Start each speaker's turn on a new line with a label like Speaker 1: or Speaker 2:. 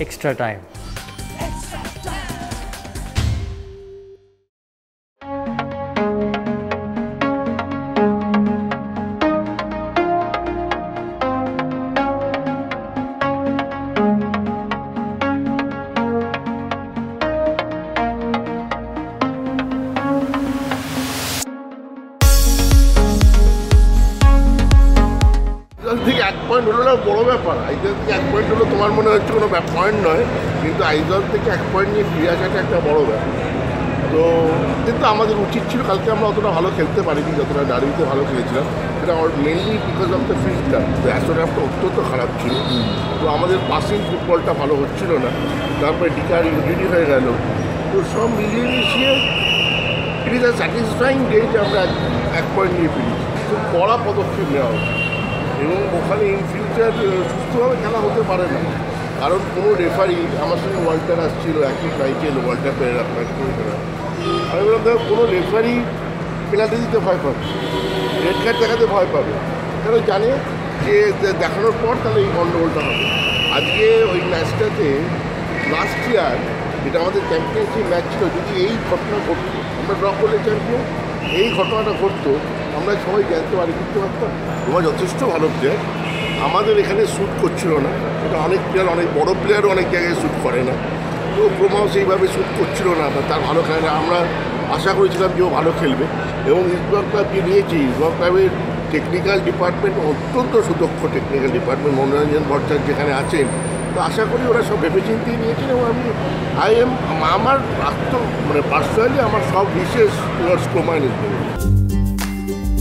Speaker 1: extra time.
Speaker 2: আইজাল থেকে এক point হলো না, বড় ব্যাপার। আইজাল থেকে এক পয়েন্ট হলো, তোমার মনে হচ্ছে কোনো পয়েন্ট নয়, কিন্তু আইজাল থেকে এক পয়েন্ট নিয়ে ফিরে আসাটা একটা বড় ব্যাপার। তো কিন্তু আমাদের উচিত ছিল, কালকে আমরা অতটা ভালো খেলতে পারিনি, যতটা ডার্বিতে ভালো খেলেছিলাম। সেটা মেনলি বিকজ অফ দ্য ফিল্ডটা তো অ্যাস্ট্রোগ্রাফটা অত্যন্ত খারাপ ছিল। তো আমাদের পাসিং ফুটবলটা ভালো হচ্ছিল না। তারপরে ডিকার ইঞ্জুরি হয়ে গেল। তো সব মিলিয়ে মিশিয়ে it is a satisfying day যে আমরা এক- পয়েন্ট নিয়ে ফিরেছি। খুব কড়া পদক্ষেপ নেওয়া উচিত। এবং ওখানে ইন ফিউচার সুস্থভাবে খেলা হতে পারে না। কারণ কোনো রেফারি আমার সঙ্গে ওয়ার্ল্ডার আসছিল, একই ফ্লাইটে এলো ওয়ার্ল্ডার পেয়ে আপনার আমি বললাম, দেখো, কোনো রেফারি পেনাল্টি দিতে ভয় পাবে রেড কার্ড দেখাতে ভয় পাবে কারণ জানে যে দেখানোর পর তাহলে এই গণ্ডগোলটা হবে। আজকে ওই ম্যাচটাতে লাস্ট ইয়ার যেটা আমাদের চ্যাম্পিয়নশিপ ম্যাচ ছিল, যদি এই ঘটনা ঘটতো, আমরা ড্র করলে চ্যাম্পিয়ন এই ঘটনাটা ঘটতো আমরা সবাই জানতে পারি পারতাম তোমার যথেষ্ট ভালো প্লেয়ার আমাদের এখানে শ্যুট করছিল না। এটা অনেক প্লেয়ার অনেক বড় প্লেয়ারও অনেক জায়গায় শ্যুট করে না। তো প্রমাও সেইভাবে শ্যুট করছিল না তার ভালো খেলে না। আমরা আশা করেছিলাম যে ও ভালো খেলবে। এবং ইসবাক ক্লাব যে নিয়েছি ইসবাক ক্লাবের টেকনিক্যাল ডিপার্টমেন্ট অত্যন্ত সুদক্ষ টেকনিক্যাল ডিপার্টমেন্ট মনোরঞ্জন ভট্টাচার্য যেখানে আছেন। তো আশা করি ওরা সব ভেবেচিন্তেই নিয়েছেন এবং আমি আই এম আমার আত্ম মানে পার্সোনালি আমার সব বিশেষ প্লেয়ার্স প্রমাণ